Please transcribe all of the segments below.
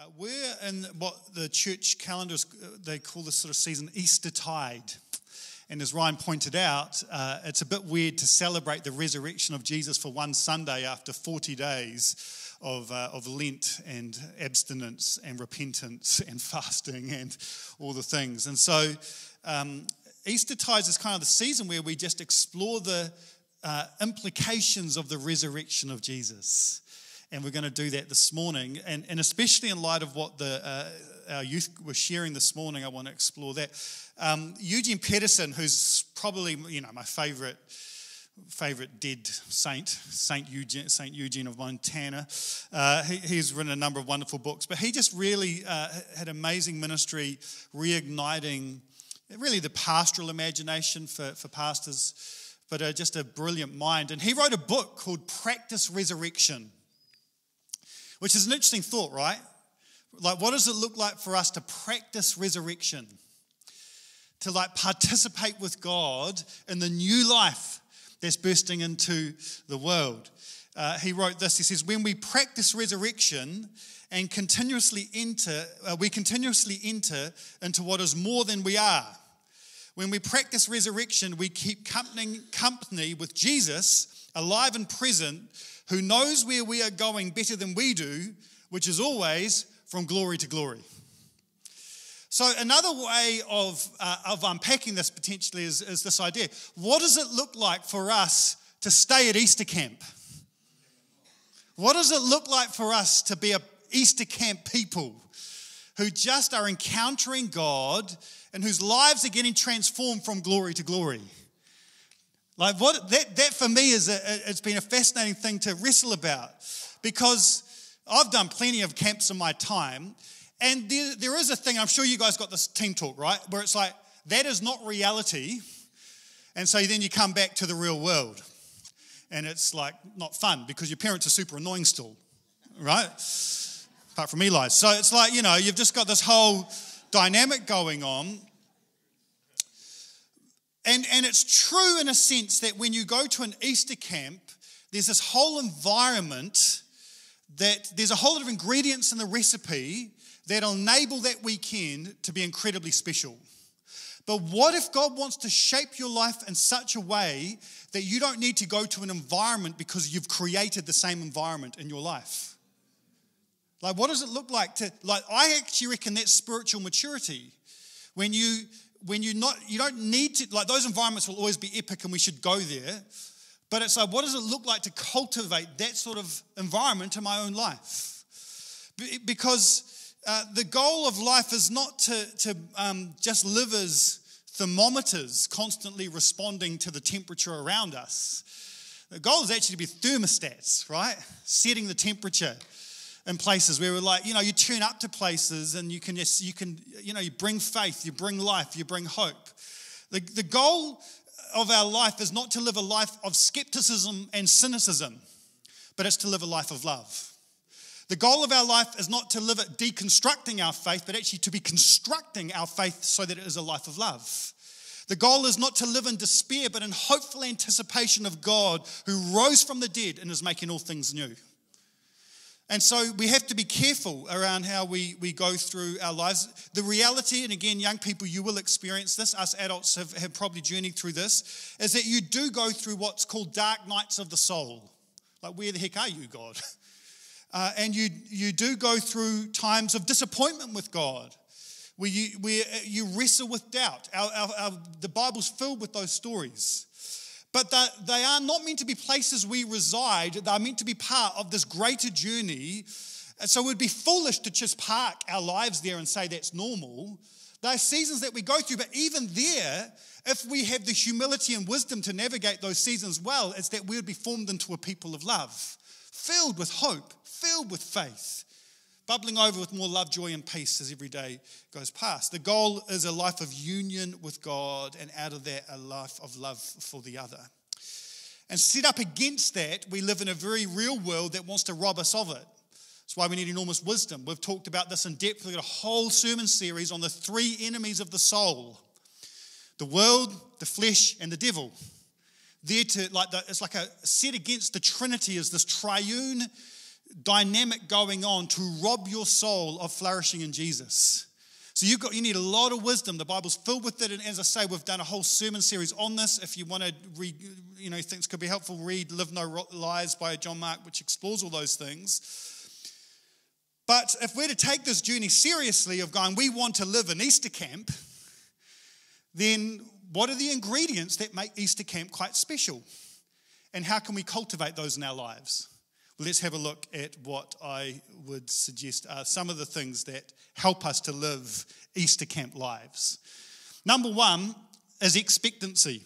Uh, we're in what the church calendars uh, they call this sort of season Easter tide. And as Ryan pointed out, uh, it's a bit weird to celebrate the resurrection of Jesus for one Sunday after 40 days of, uh, of Lent and abstinence and repentance and fasting and all the things. And so um, Easter tide is kind of the season where we just explore the uh, implications of the resurrection of Jesus and we're going to do that this morning. And, and especially in light of what the, uh, our youth were sharing this morning, I want to explore that. Um, Eugene Peterson, who's probably you know my favorite favorite dead saint, Saint Eugene, Saint Eugene of Montana. Uh, he, he's written a number of wonderful books, but he just really uh, had amazing ministry, reigniting really the pastoral imagination for, for pastors, but uh, just a brilliant mind. And he wrote a book called Practice Resurrection. Which is an interesting thought, right? Like, what does it look like for us to practice resurrection? To like participate with God in the new life that's bursting into the world. Uh, he wrote this he says, When we practice resurrection and continuously enter, uh, we continuously enter into what is more than we are. When we practice resurrection, we keep company, company with Jesus, alive and present, who knows where we are going better than we do, which is always from glory to glory. So, another way of, uh, of unpacking this potentially is, is this idea what does it look like for us to stay at Easter camp? What does it look like for us to be a Easter camp people who just are encountering God and whose lives are getting transformed from glory to glory? Like what that, that for me is a, it's been a fascinating thing to wrestle about because I've done plenty of camps in my time, and there, there is a thing, I'm sure you guys got this team talk, right? Where it's like, that is not reality. And so then you come back to the real world. And it's like not fun because your parents are super annoying still, right? Apart from Eli's. So it's like, you know, you've just got this whole dynamic going on. And, and it's true in a sense that when you go to an Easter camp, there's this whole environment that there's a whole lot of ingredients in the recipe that enable that weekend to be incredibly special. But what if God wants to shape your life in such a way that you don't need to go to an environment because you've created the same environment in your life? Like, what does it look like to, like, I actually reckon that's spiritual maturity. When you when you not you don't need to like those environments will always be epic and we should go there. But it's like what does it look like to cultivate that sort of environment in my own life? Because uh, the goal of life is not to, to um, just live as thermometers constantly responding to the temperature around us. The goal is actually to be thermostats right? Setting the temperature in places where we're like, you know, you turn up to places and you can just, you can, you know, you bring faith, you bring life, you bring hope. The, the goal of our life is not to live a life of skepticism and cynicism, but it's to live a life of love. The goal of our life is not to live it deconstructing our faith, but actually to be constructing our faith so that it is a life of love. The goal is not to live in despair, but in hopeful anticipation of God who rose from the dead and is making all things new. And so we have to be careful around how we, we go through our lives. The reality, and again, young people, you will experience this, us adults have, have probably journeyed through this, is that you do go through what's called dark nights of the soul. Like, where the heck are you, God? Uh, and you, you do go through times of disappointment with God, where you, where you wrestle with doubt. Our, our, our, the Bible's filled with those stories. But they are not meant to be places we reside, they're meant to be part of this greater journey. So it would be foolish to just park our lives there and say that's normal. There are seasons that we go through, but even there, if we have the humility and wisdom to navigate those seasons well, it's that we would be formed into a people of love, filled with hope, filled with faith, bubbling over with more love, joy, and peace as every day goes past. The goal is a life of union with God, and out of that, a life of love for the other. And set up against that, we live in a very real world that wants to rob us of it. That's why we need enormous wisdom. We've talked about this in depth. We've got a whole sermon series on the three enemies of the soul the world, the flesh, and the devil. There to, like, the, it's like a set against the Trinity is this triune dynamic going on to rob your soul of flourishing in Jesus. So you've got you need a lot of wisdom. The Bible's filled with it, and as I say, we've done a whole sermon series on this. If you want to read, you know, things could be helpful, read "Live No Lies" by John Mark, which explores all those things. But if we're to take this journey seriously of going, we want to live in Easter camp, then what are the ingredients that make Easter camp quite special? And how can we cultivate those in our lives? Let's have a look at what I would suggest are some of the things that help us to live Easter camp lives. Number one is expectancy.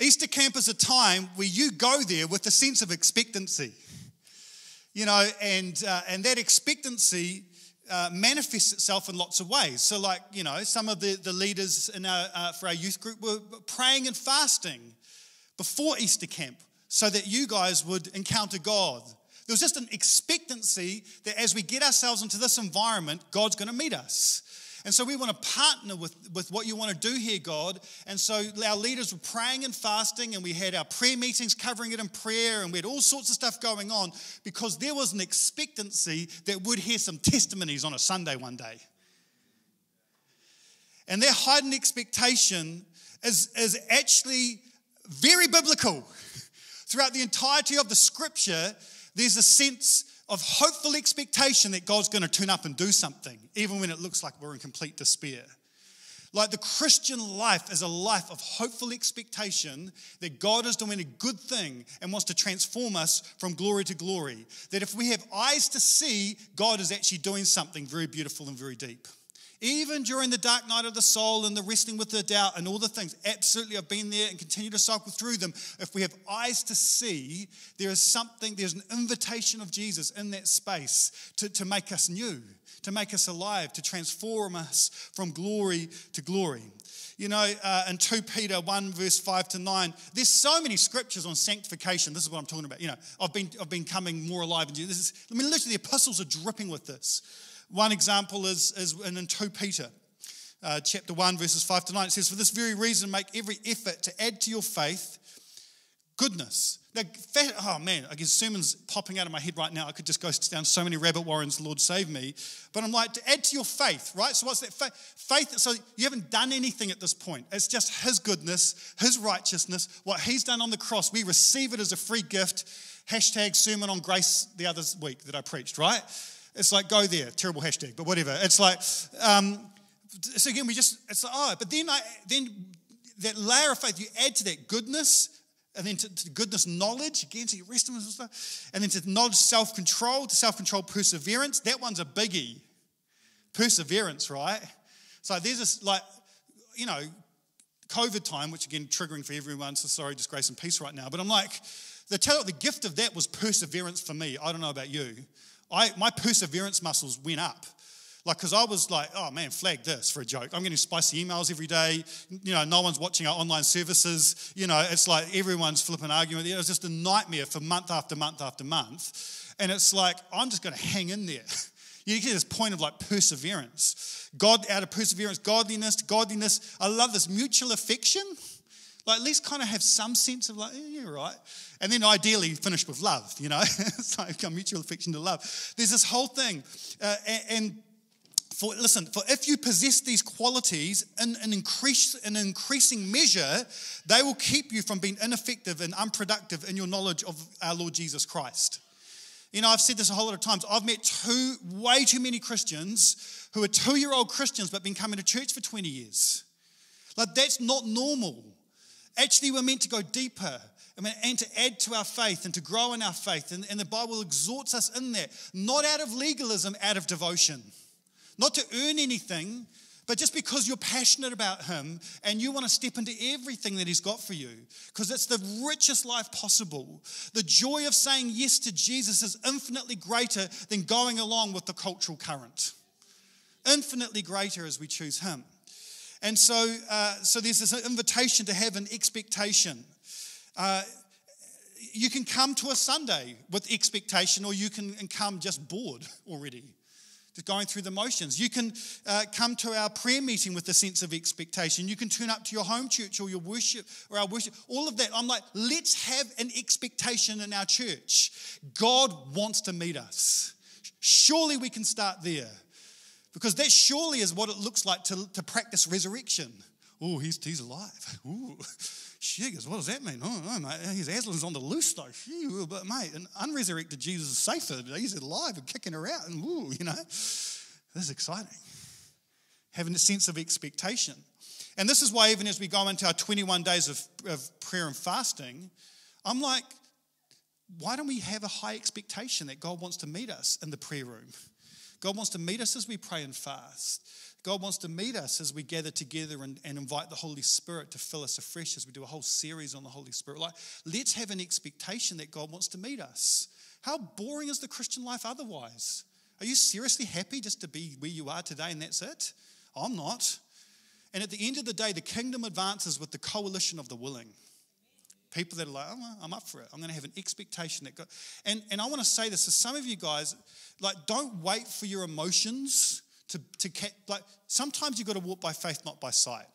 Easter camp is a time where you go there with a sense of expectancy. You know, and, uh, and that expectancy uh, manifests itself in lots of ways. So, like, you know, some of the, the leaders in our, uh, for our youth group were praying and fasting before Easter camp so that you guys would encounter God. There was just an expectancy that as we get ourselves into this environment, God's going to meet us. And so we want to partner with, with what you want to do here, God. And so our leaders were praying and fasting, and we had our prayer meetings covering it in prayer, and we had all sorts of stuff going on because there was an expectancy that we'd hear some testimonies on a Sunday one day. And their heightened expectation is, is actually very biblical. Throughout the entirety of the scripture, there's a sense of hopeful expectation that God's going to turn up and do something, even when it looks like we're in complete despair. Like the Christian life is a life of hopeful expectation that God is doing a good thing and wants to transform us from glory to glory. That if we have eyes to see, God is actually doing something very beautiful and very deep. Even during the dark night of the soul and the wrestling with the doubt and all the things, absolutely, I've been there and continue to cycle through them. If we have eyes to see, there is something, there's an invitation of Jesus in that space to, to make us new, to make us alive, to transform us from glory to glory. You know, uh, in 2 Peter 1, verse 5 to 9, there's so many scriptures on sanctification. This is what I'm talking about. You know, I've been, I've been coming more alive. This is, I mean, literally, the apostles are dripping with this. One example is, is in 2 Peter. Uh, chapter 1, verses 5 to 9, it says, For this very reason, make every effort to add to your faith goodness. Now, oh man, I guess sermons popping out of my head right now. I could just go down so many rabbit warrens, Lord save me. But I'm like, to add to your faith, right? So, what's that faith? Faith, so you haven't done anything at this point. It's just His goodness, His righteousness, what He's done on the cross. We receive it as a free gift. Hashtag sermon on grace the other week that I preached, right? It's like, go there, terrible hashtag, but whatever. It's like, um, so again, we just, it's like, oh, but then, I, then that layer of faith, you add to that goodness, and then to, to goodness knowledge, again, to your rest of stuff, and then to knowledge self control, to self control perseverance. That one's a biggie. Perseverance, right? So there's this, like, you know, COVID time, which again, triggering for everyone, so sorry, just grace and peace right now. But I'm like, the, the gift of that was perseverance for me. I don't know about you. I, my perseverance muscles went up. Like, because I was like, oh man, flag this for a joke. I'm getting spicy emails every day. You know, no one's watching our online services. You know, it's like everyone's flipping arguing. It was just a nightmare for month after month after month. And it's like, I'm just going to hang in there. You get this point of like perseverance. God, out of perseverance, godliness, godliness. I love this mutual affection. Like, at least kind of have some sense of like, yeah, you're right. And then ideally finish with love, you know? it's like a mutual affection to love. There's this whole thing. Uh, and for, listen, for if you possess these qualities in an, increase, in an increasing measure, they will keep you from being ineffective and unproductive in your knowledge of our Lord Jesus Christ. You know, I've said this a whole lot of times. I've met too, way too many Christians who are two year old Christians but been coming to church for 20 years. Like, that's not normal. Actually, we're meant to go deeper and to add to our faith and to grow in our faith. And, and the Bible exhorts us in that, not out of legalism, out of devotion. Not to earn anything, but just because you're passionate about Him and you want to step into everything that He's got for you, because it's the richest life possible. The joy of saying yes to Jesus is infinitely greater than going along with the cultural current. Infinitely greater as we choose Him. And so, uh, so there's this invitation to have an expectation. Uh, you can come to a Sunday with expectation, or you can come just bored already. just going through the motions. You can uh, come to our prayer meeting with a sense of expectation. You can turn up to your home church or your worship or our worship. All of that. I'm like, let's have an expectation in our church. God wants to meet us. Surely we can start there. Because that surely is what it looks like to, to practice resurrection. Oh, he's, he's alive. Ooh. Shiggers, what does that mean? Oh, no, mate, his Aslan's on the loose though. Phew, but mate, an unresurrected Jesus is safer. He's alive and kicking around. And ooh, you know, this is exciting. Having a sense of expectation. And this is why, even as we go into our 21 days of, of prayer and fasting, I'm like, why don't we have a high expectation that God wants to meet us in the prayer room? God wants to meet us as we pray and fast. God wants to meet us as we gather together and, and invite the Holy Spirit to fill us afresh as we do a whole series on the Holy Spirit. Like, let's have an expectation that God wants to meet us. How boring is the Christian life otherwise? Are you seriously happy just to be where you are today and that's it? I'm not. And at the end of the day, the kingdom advances with the coalition of the willing. People that are like, oh, I'm up for it. I'm going to have an expectation that God. And, and I want to say this to some of you guys, like, don't wait for your emotions to, to like sometimes you've got to walk by faith, not by sight.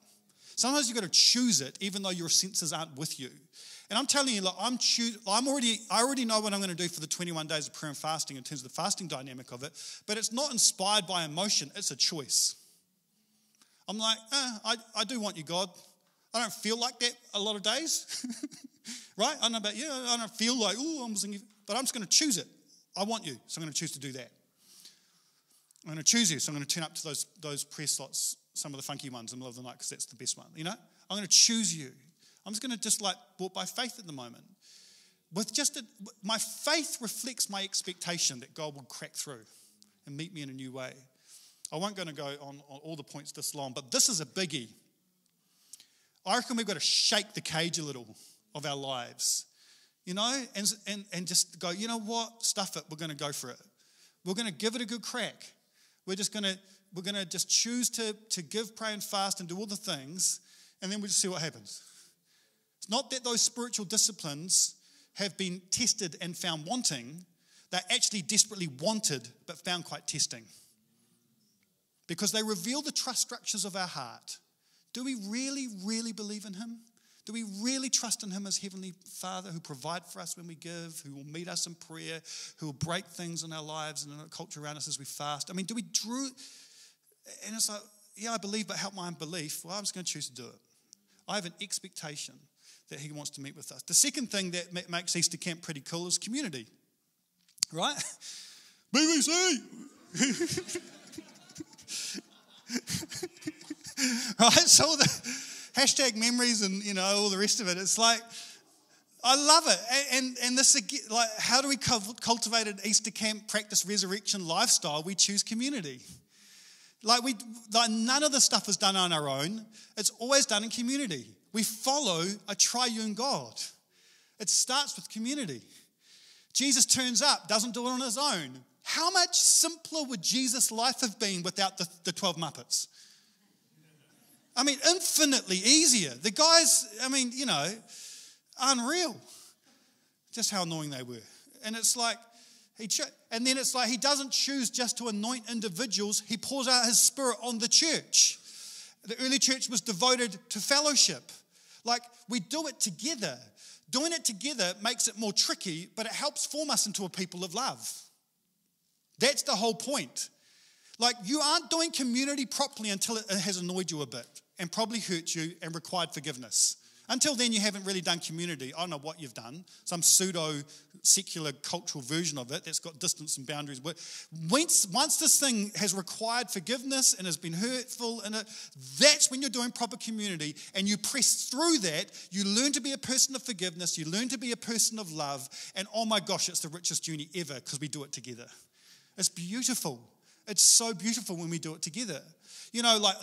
Sometimes you've got to choose it, even though your senses aren't with you. And I'm telling you, like, I'm, choos- I'm already, I already know what I'm going to do for the 21 days of prayer and fasting in terms of the fasting dynamic of it, but it's not inspired by emotion, it's a choice. I'm like, eh, I, I do want you, God. I don't feel like that a lot of days, right? I don't know about you. I don't feel like, oh, I'm but I'm just going to choose it. I want you, so I'm going to choose to do that. I'm going to choose you, so I'm going to turn up to those, those prayer slots, some of the funky ones in the middle of the night, because that's the best one. You know, I'm going to choose you. I'm just going to just like walk by faith at the moment. With just a, my faith reflects my expectation that God will crack through and meet me in a new way. I won't going to go on, on all the points this long, but this is a biggie. I reckon we've got to shake the cage a little of our lives, you know, and, and, and just go, you know what, stuff it, we're going to go for it. We're going to give it a good crack. We're just going to we're going to just choose to, to give, pray, and fast and do all the things, and then we'll just see what happens. It's not that those spiritual disciplines have been tested and found wanting, they're actually desperately wanted but found quite testing. Because they reveal the trust structures of our heart. Do we really, really believe in Him? Do we really trust in Him as Heavenly Father who provide for us when we give, who will meet us in prayer, who will break things in our lives and in our culture around us as we fast? I mean, do we drew? And it's like, yeah, I believe, but help my unbelief. Well, I'm just going to choose to do it. I have an expectation that He wants to meet with us. The second thing that makes Easter Camp pretty cool is community, right? BBC. right? So the hashtag memories and you know all the rest of it. It's like I love it. And, and this like how do we cultivate an Easter camp practice resurrection lifestyle? We choose community. Like we like none of the stuff is done on our own. It's always done in community. We follow a triune God. It starts with community. Jesus turns up, doesn't do it on his own. How much simpler would Jesus' life have been without the, the 12 Muppets? I mean, infinitely easier. The guys, I mean, you know, unreal. Just how annoying they were. And it's like, he cho- and then it's like he doesn't choose just to anoint individuals, he pours out his spirit on the church. The early church was devoted to fellowship. Like we do it together. Doing it together makes it more tricky, but it helps form us into a people of love. That's the whole point. Like you aren't doing community properly until it has annoyed you a bit and probably hurt you and required forgiveness. Until then, you haven't really done community. I don't know what you've done, some pseudo secular cultural version of it that's got distance and boundaries. Once, once this thing has required forgiveness and has been hurtful, and that's when you're doing proper community and you press through that. You learn to be a person of forgiveness, you learn to be a person of love, and oh my gosh, it's the richest journey ever because we do it together. It's beautiful. It's so beautiful when we do it together. You know, like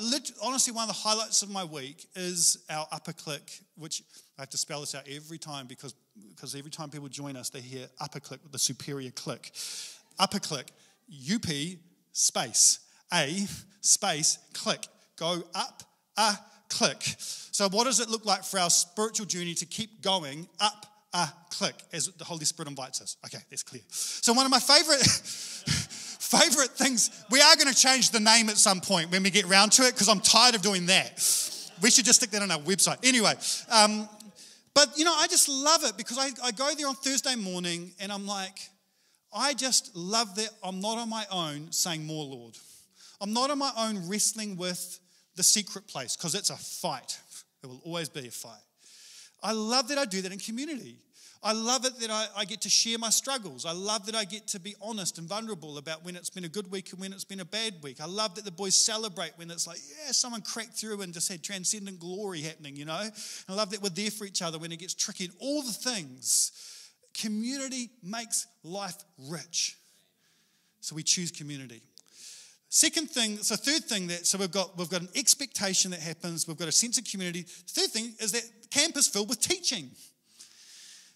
honestly, one of the highlights of my week is our upper click, which I have to spell this out every time because, because every time people join us, they hear upper click, the superior click. Upper click, UP space, A space click. Go up, a click. So, what does it look like for our spiritual journey to keep going up, a click as the Holy Spirit invites us? Okay, that's clear. So, one of my favorite. favorite things, we are going to change the name at some point when we get round to it because I'm tired of doing that. We should just stick that on our website. Anyway, um, but you know, I just love it because I, I go there on Thursday morning and I'm like, I just love that I'm not on my own saying more, Lord. I'm not on my own wrestling with the secret place because it's a fight. It will always be a fight. I love that I do that in community. I love it that I, I, get to share my struggles. I love that I get to be honest and vulnerable about when it's been a good week and when it's been a bad week. I love that the boys celebrate when it's like, yeah, someone cracked through and just had transcendent glory happening, you know? And I love that we're there for each other when it gets tricky and all the things. Community makes life rich. So we choose community. Second thing, so third thing that so we've got we've got an expectation that happens, we've got a sense of community. third thing is that camp is filled with teaching.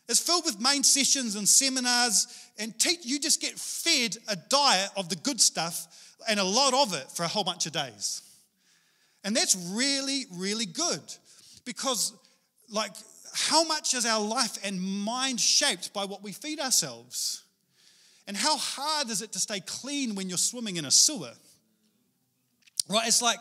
It's filled with main sessions and seminars, and te- you just get fed a diet of the good stuff and a lot of it for a whole bunch of days. And that's really, really good because, like, how much is our life and mind shaped by what we feed ourselves? And how hard is it to stay clean when you're swimming in a sewer? Right? It's like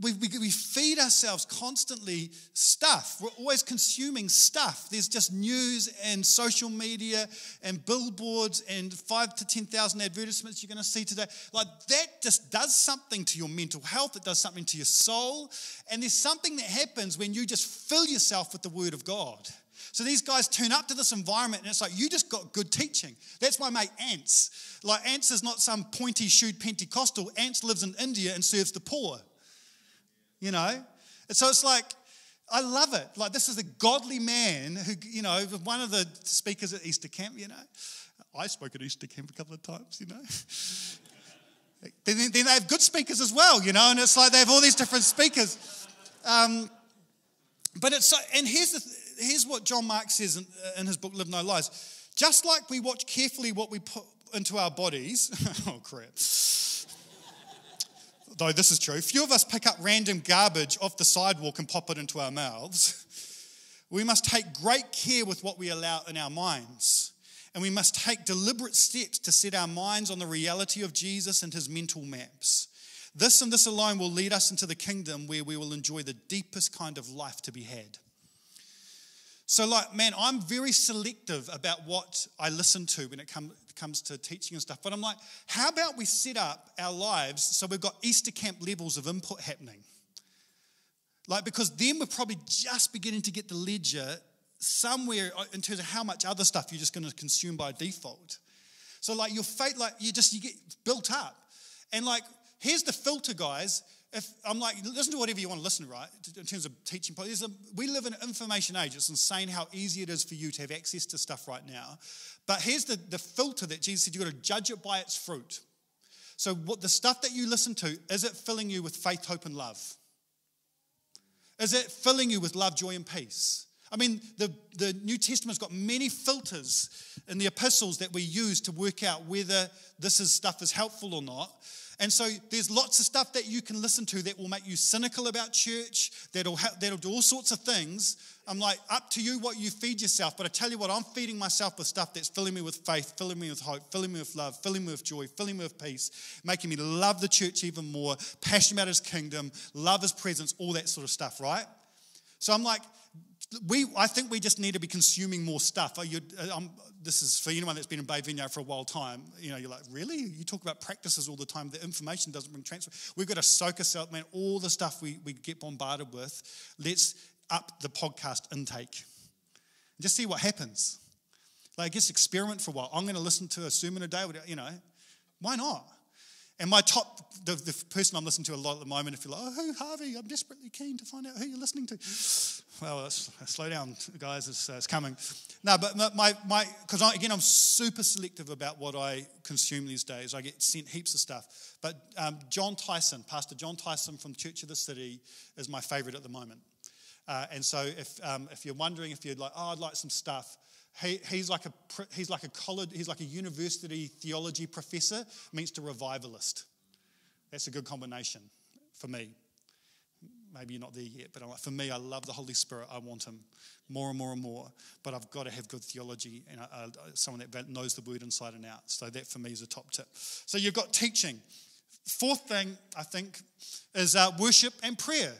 we, we, we, feed ourselves constantly stuff. We're always consuming stuff. There's just news and social media and billboards and five to 10,000 advertisements you're going to see today. Like that just does something to your mental health, it does something to your soul. And there's something that happens when you just fill yourself with the Word of God. So these guys turn up to this environment and it's like, you just got good teaching. That's why my mate Ants. Like, Ants is not some pointy shoed Pentecostal. Ants lives in India and serves the poor you know? And so it's like, I love it. Like, this is a godly man who, you know, one of the speakers at Easter camp, you know. I spoke at Easter camp a couple of times, you know. then, they have good speakers as well, you know, and it's like they have all these different speakers. Um, but it's so, and here's, the, here's what John Mark says in, in his book, Live No Lies. Just like we watch carefully what we put into our bodies, oh crap though this is true, few of us pick up random garbage off the sidewalk and pop it into our mouths. We must take great care with what we allow in our minds. And we must take deliberate steps to set our minds on the reality of Jesus and his mental maps. This and this alone will lead us into the kingdom where we will enjoy the deepest kind of life to be had. So, like, man, I'm very selective about what I listen to when it come, comes to teaching and stuff. But I'm like, how about we set up our lives so we've got Easter camp levels of input happening? Like, because then we're probably just beginning to get the ledger somewhere in terms of how much other stuff you're just going to consume by default. So, like, your faith, like, you just, you get built up. And, like, here's the filter, guys if I'm like, listen to whatever you want to listen to, right? In terms of teaching, a, we live in an information age. It's insane how easy it is for you to have access to stuff right now. But here's the, the filter that Jesus said you've got to judge it by its fruit. So, what the stuff that you listen to, is it filling you with faith, hope, and love? Is it filling you with love, joy, and peace? I mean, the, the New Testament's got many filters in the epistles that we use to work out whether this is stuff is helpful or not. And so there's lots of stuff that you can listen to that will make you cynical about church, that'll, ha- that'll do all sorts of things. I'm like, up to you what you feed yourself. But I tell you what, I'm feeding myself with stuff that's filling me with faith, filling me with hope, filling me with love, filling me with joy, filling me with peace, making me love the church even more, passionate about his kingdom, love his presence, all that sort of stuff, right? So I'm like, we, I think we just need to be consuming more stuff. You, um, this is for anyone that's been in Bay Vineyard for a while time. You know, you're like, really? You talk about practices all the time. The information doesn't bring transfer. We've got to soak ourselves, man. All the stuff we, we get bombarded with. Let's up the podcast intake. Just see what happens. Like, just experiment for a while. I'm going to listen to a sermon a day. You know, why not? And my top, the, the, person I'm listening to a lot at the moment, if you're like, oh, Harvey, I'm desperately keen to find out who you're listening to. Well, slow down, guys, it's, uh, it's coming. No, but my, my, because again, I'm super selective about what I consume these days. I get sent heaps of stuff. But um, Jon Tyson, Pastor Jon Tyson from Church of the City, is my favorite at the moment. Uh, and so if, um, if you're wondering if you'd like, oh, I'd like some stuff, he, he's, like a, he's like a college, he's like a university theology professor meets a revivalist. That's a good combination for me. maybe you're not there yet, but like, for me, I love the Holy Spirit. I want Him more and more and more. But I've got to have good theology and uh, someone that knows the Word inside and out. So that for me is a top tip. So you've got teaching. Fourth thing I think is uh, worship and prayer.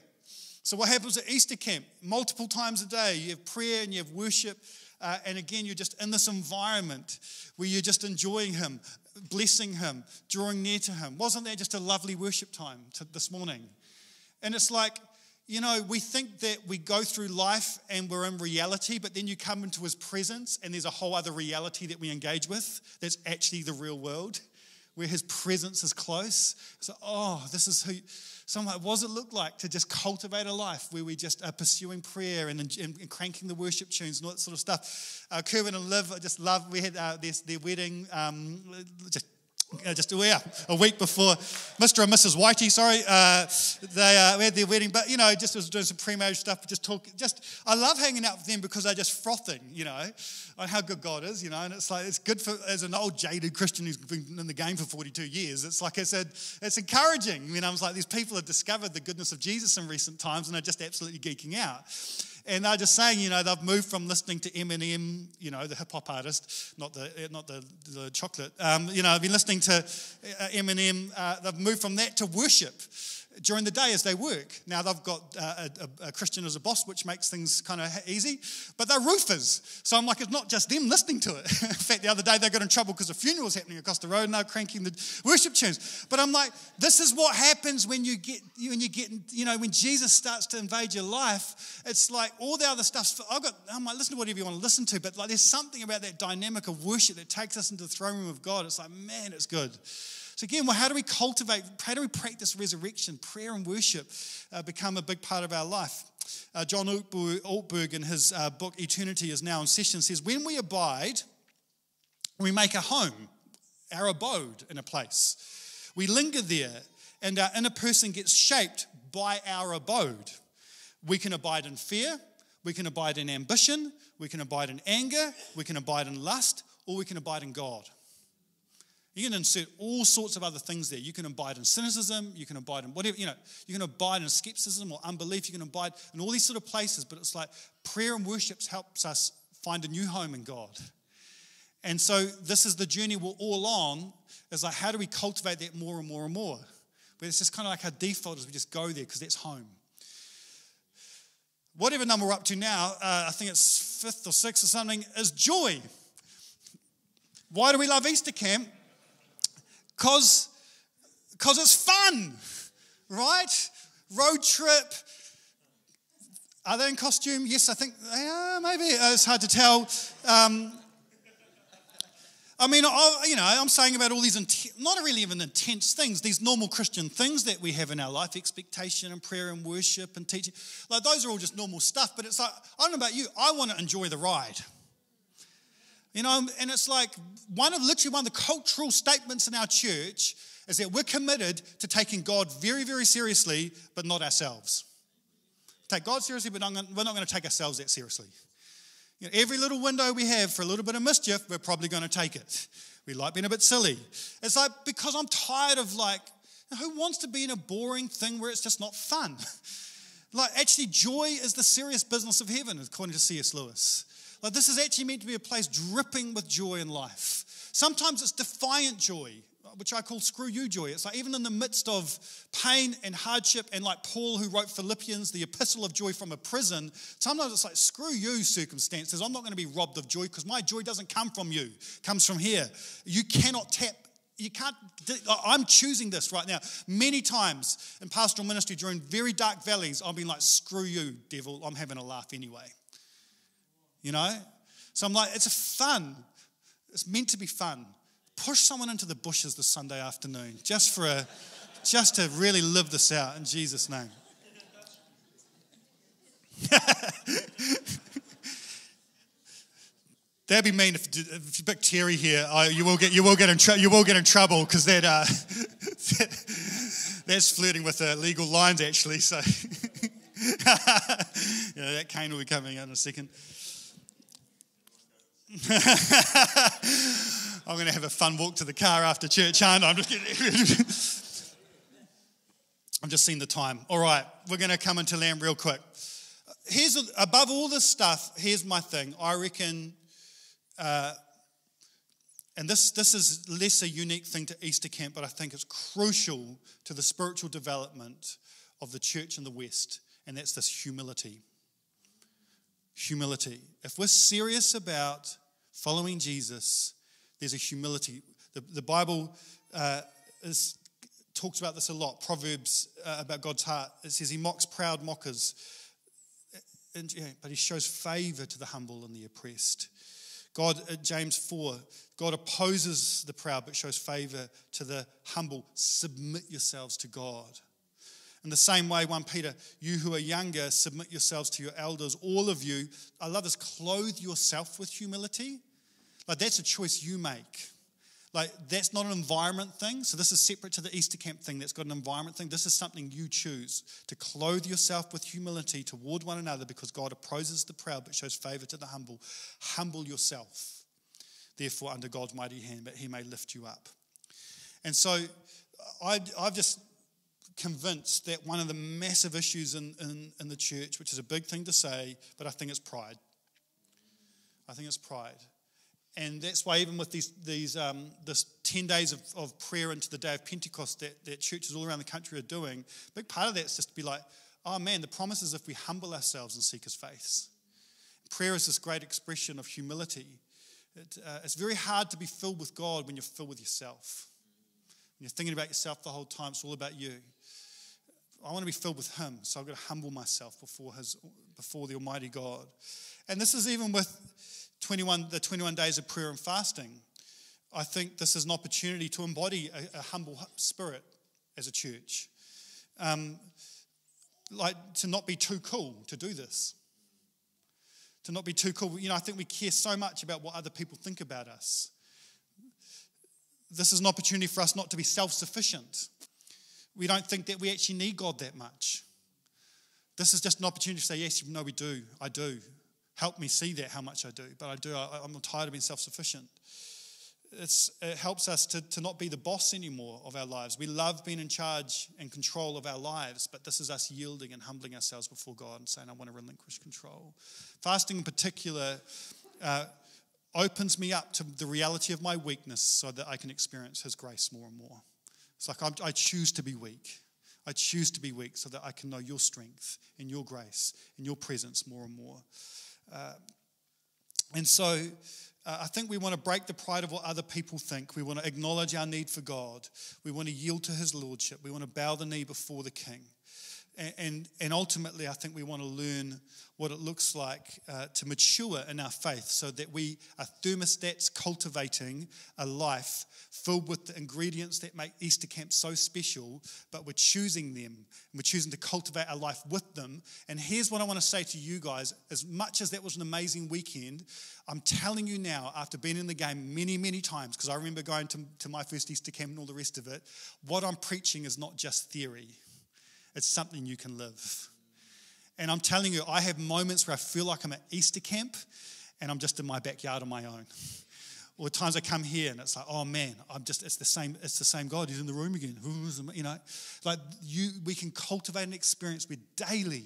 So what happens at Easter camp? Multiple times a day, you have prayer and you have worship. Uh, and again, you're just in this environment where you're just enjoying Him, blessing Him, drawing near to Him. Wasn't that just a lovely worship time this morning? And it's like, you know, we think that we go through life and we're in reality, but then you come into his presence and there's a whole other reality that we engage with that's actually the real world, where his presence is close. So, oh, this is who. So I'm like, what does it look like to just cultivate a life where we just are pursuing prayer and, and, and cranking the worship tunes and all that sort of stuff? Uh, Kerwin and Liv, I just love, we had uh, their, their wedding um, just just yeah, a week before Mr. and Mrs. Whitey, sorry, uh, they uh, had their wedding. But you know, just was doing some pre-marriage stuff. Just talk. Just I love hanging out with them because they're just frothing, you know, on how good God is, you know. And it's like it's good for as an old jaded Christian who's been in the game for 42 years. It's like I said, it's encouraging. I mean, I was like, these people have discovered the goodness of Jesus in recent times, and are just absolutely geeking out. And they're just saying, you know, they've moved from listening to Eminem, you know, the hip hop artist, not the not the, the chocolate. Um, you know, I've been listening to uh, Eminem. Uh, they've moved from that to worship during the day as they work. Now they've got uh, a, a, Christian as a boss, which makes things kind of easy, but they're roofers. So I'm like, it's not just them listening to it. in fact, the other day they got in trouble because a funeral was happening across the road and they're cranking the worship tunes. But I'm like, this is what happens when you get, when you get, you know, when Jesus starts to invade your life. It's like all the other stuff. I've got, I'm listen to whatever you want to listen to, but like, there's something about that dynamic of worship that takes us into the throne room of God. It's like, man, it's good. So, again, well, how do we cultivate, how do we practice resurrection? Prayer and worship uh, become a big part of our life. Uh, John Ortberg, in his uh, book Eternity is Now in Session, says, When we abide, we make a home, our abode in a place. We linger there, and our inner person gets shaped by our abode. We can abide in fear, we can abide in ambition, we can abide in anger, we can abide in lust, or we can abide in God. You can insert all sorts of other things there. You can abide in cynicism, you can abide in whatever, you know, you can abide in skepticism or unbelief, you can abide in all these sort of places, but it's like prayer and worship helps us find a new home in God. And so this is the journey we're all on, is like how do we cultivate that more and more and more? But it's just kind of like our default is we just go there because that's home. Whatever number we're up to now, uh, I think it's fifth or sixth or something, is joy. Why do we love Easter camp? Because it's fun, right? Road trip. Are they in costume? Yes, I think they are, maybe. It's hard to tell. Um, I mean, I, you know, I'm saying about all these, not really even intense things, these normal Christian things that we have in our life expectation and prayer and worship and teaching. Like, those are all just normal stuff, but it's like, I don't know about you, I want to enjoy the ride. You know, and it's like one of literally one of the cultural statements in our church is that we're committed to taking God very, very seriously, but not ourselves. Take God seriously, but we're not going to take ourselves that seriously. You know, every little window we have for a little bit of mischief, we're probably going to take it. We like being a bit silly. It's like because I'm tired of like, who wants to be in a boring thing where it's just not fun? like, actually, joy is the serious business of heaven, according to C.S. Lewis. Like this is actually meant to be a place dripping with joy in life. Sometimes it's defiant joy, which I call screw you joy. It's like even in the midst of pain and hardship, and like Paul who wrote Philippians, the epistle of joy from a prison, sometimes it's like screw you circumstances. I'm not going to be robbed of joy because my joy doesn't come from you, it comes from here. You cannot tap you can't i'm choosing this right now many times in pastoral ministry during very dark valleys i've been like screw you devil i'm having a laugh anyway you know? So I'm like, it's a fun. It's meant to be fun. Push someone into the bushes this Sunday afternoon just for a, just to really live this out in Jesus' name. That'd be mean if, if you're Big Terry here. Oh, you will get you will get in tr- you will get in trouble because that uh, that's flirting with the legal lines actually. So yeah, that cane will be coming out in a second. I'm going to have a fun walk to the car after church, aren't I? I'm just kidding. I'm just seeing the time. All right, we're going to come into lamb real quick. Here's above all this stuff. Here's my thing. I reckon, uh, and this this is less a unique thing to Easter camp, but I think it's crucial to the spiritual development of the church in the West, and that's this humility. Humility. If we're serious about following Jesus, there's a humility. The, the Bible uh, is talks about this a lot. Proverbs uh, about God's heart. It says he mocks proud mockers, and, yeah, but he shows favor to the humble and the oppressed. God, at James 4, God opposes the proud but shows favor to the humble. Submit yourselves to God. In the same way, 1 Peter, you who are younger, submit yourselves to your elders. All of you, I love this, clothe yourself with humility. Like that's a choice you make. Like, that's not an environment thing. So, this is separate to the Easter camp thing that's got an environment thing. This is something you choose to clothe yourself with humility toward one another because God opposes the proud but shows favor to the humble. Humble yourself, therefore, under God's mighty hand, that he may lift you up. And so, I, I've just convinced that one of the massive issues in, in, in the church, which is a big thing to say, but I think it's pride. I think it's pride. And that's why, even with these, these um, this 10 days of, of prayer into the day of Pentecost that, that churches all around the country are doing, a big part of that is just to be like, oh man, the promise is if we humble ourselves and seek his face. Prayer is this great expression of humility. It, uh, it's very hard to be filled with God when you're filled with yourself. When you're thinking about yourself the whole time, it's all about you. I want to be filled with Him, so I've got to humble myself before His, before the Almighty God. And this is even with 21, the 21 days of prayer and fasting, I think this is an opportunity to embody a, a humble spirit as a church. Um, like to not be too cool to do this. To not be too cool. You know, I think we care so much about what other people think about us. This is an opportunity for us not to be self sufficient. We don't think that we actually need God that much. This is just an opportunity to say, Yes, no, we do. I do help me see that how much I do. But I do, I, am tired of being self sufficient. it helps us to, to not be the boss anymore of our lives. We love being in charge and control of our lives, but this is us yielding and humbling ourselves before God and saying, I want to relinquish control. Fasting in particular uh, opens me up to the reality of my weakness so that I can experience His grace more and more. It's like I'm, I choose to be weak. I choose to be weak so that I can know your strength and your grace and your presence more and more. Uh, and so uh, I think we want to break the pride of what other people think. We want to acknowledge our need for God. We want to yield to his lordship. We want to bow the knee before the king. And, and ultimately, I think we want to learn what it looks like uh, to mature in our faith so that we are thermostats cultivating a life filled with the ingredients that make Easter camp so special, but we're choosing them and we're choosing to cultivate our life with them. And here's what I want to say to you guys as much as that was an amazing weekend, I'm telling you now, after being in the game many, many times, because I remember going to, to my first Easter camp and all the rest of it, what I'm preaching is not just theory. It's something you can live. And I'm telling you, I have moments where I feel like I'm at Easter camp and I'm just in my backyard on my own. Or times I come here and it's like, oh man, I'm just, it's the same, it's the same God. He's in the room again. You know, like you, we can cultivate an experience where daily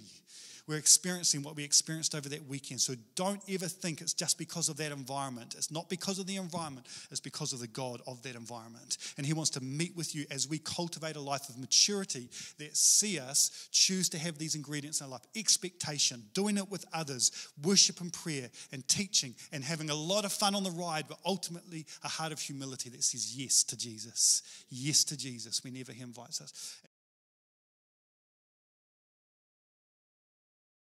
we're experiencing what we experienced over that weekend. So don't ever think it's just because of that environment. It's not because of the environment, it's because of the God of that environment. And He wants to meet with you as we cultivate a life of maturity that see us choose to have these ingredients in our life expectation, doing it with others, worship and prayer, and teaching, and having a lot of fun on the ride, but ultimately a heart of humility that says yes to Jesus. Yes to Jesus whenever He invites us.